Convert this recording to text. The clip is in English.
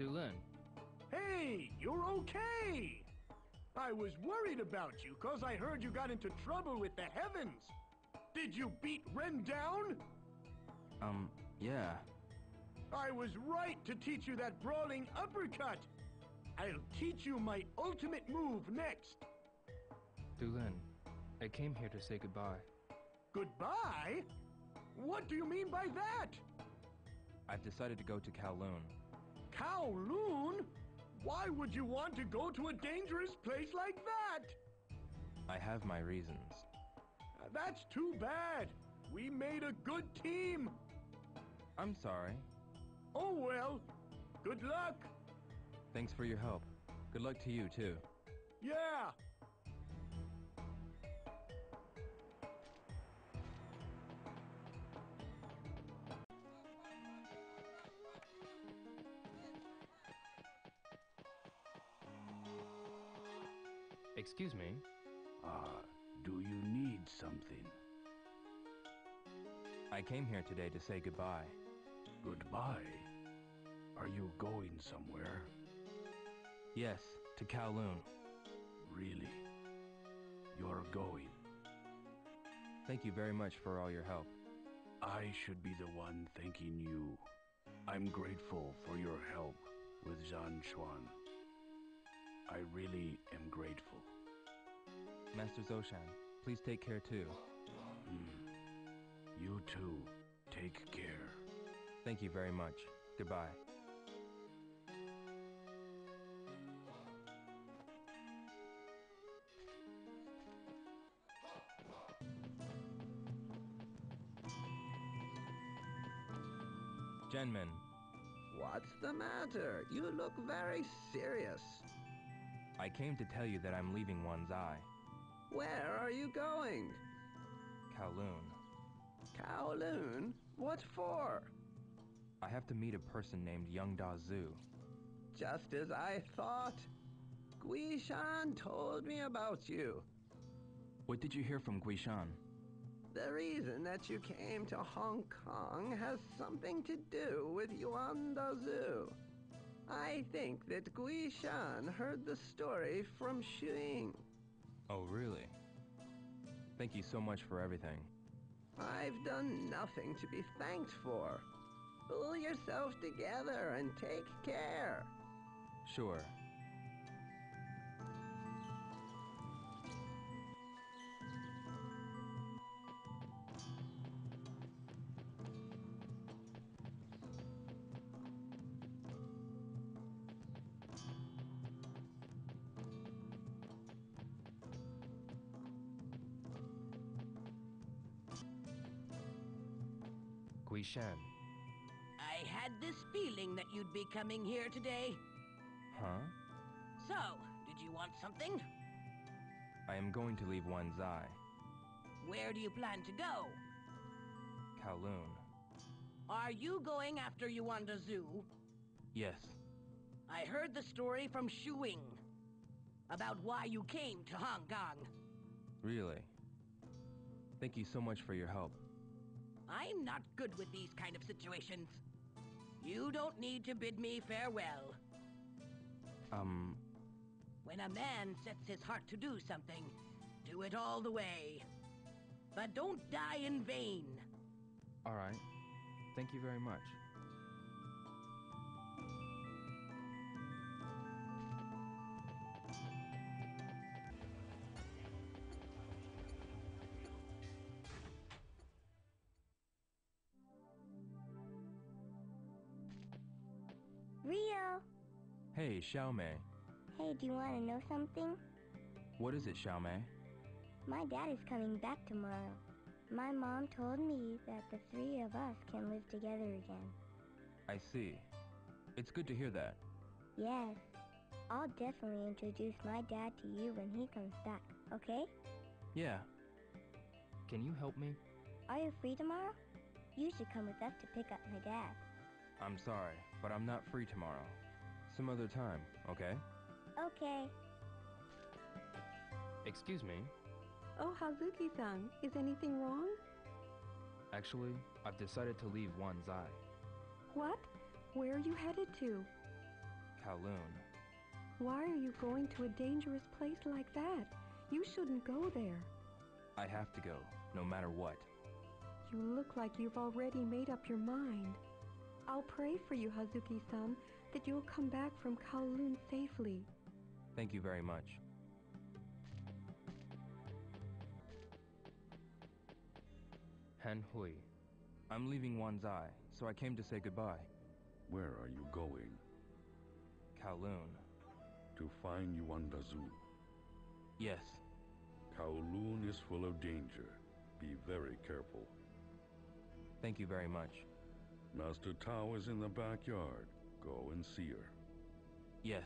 Dulin. Hey, you're okay! I was worried about you cause I heard you got into trouble with the heavens. Did you beat Ren down? Um, yeah. I was right to teach you that brawling uppercut. I'll teach you my ultimate move next. Dulin, I came here to say goodbye. Goodbye? What do you mean by that? I've decided to go to Kowloon. Kowloon? Why would you want to go to a dangerous place like that? I have my reasons. Uh, That's too bad. We made a good team. I'm sorry. Oh well. Good luck. Thanks for your help. Good luck to you, too. Yeah. Excuse me. Ah, do you need something? I came here today to say goodbye. Goodbye. Are you going somewhere? Yes, to Kowloon. Really? You're going. Thank you very much for all your help. I should be the one thanking you. I'm grateful for your help with Zhan Chuan. I really am grateful. Master Zoshan, please take care too. Hmm. You too. Take care. Thank you very much. Goodbye. Genmin, What's the matter? You look very serious. I came to tell you that I'm leaving Wan Chai, Where are you going? Kowloon. Kowloon? What for? I have to meet a person named Yuanda Zhu. Just as I thought. Guishan told me about you. What did you hear from Guishan? The reason that you came to Hong Kong has something to do with Yuanda Zhu. I think that Guishan heard the story from Xiuying. Oh, really? Thank you so much for everything. I've done nothing to be thanked for. Pull yourself together and take care. Sure. Guishan. I had this feeling that you'd be coming here today. Huh? So, did you want something? I am going to leave Wan Chai, Where do you plan to go? Kowloon. Are you going after Yuanda Zhu? Yes, I heard the story from Xiuying about why you came to Hong Kong. really. Thank you so much for your help. I'm not good with these kind of situations. You don't need to bid me farewell. Um, When a man sets his heart to do something, do it all the way. But don't die in vain. alright. Thank you very much. Hey, Xiaomei. Hey, do you want to know something? What is it, Xiaomei? My dad is coming back tomorrow. My mom told me that the three of us can live together again. I see. It's good to hear that. Yes. I'll definitely introduce my dad to you when he comes back, okay? Yeah, Can you help me? Are you free tomorrow? You should come with us to pick up my dad. I'm sorry, but I'm not free tomorrow. Some other time, okay? Okay. Excuse me. Oh, Hazuki-san, is anything wrong? Actually, I've decided to leave Wan Chai. What? Where are you headed to? Kowloon. Why are you going to a dangerous place like that? You shouldn't go there. I have to go, no matter what. You look like you've already made up your mind. I'll pray for you, Hazuki-san, that you'll come back from Kowloon safely. Thank you very much. Han Hui. I'm leaving Wan Chai, so I came to say goodbye. Where are you going? Kowloon. To find Yuanda Zhu. Yes, Kowloon is full of danger. Be very careful. thank you very much. Master Tao is in the backyard. Go and see her. Yes,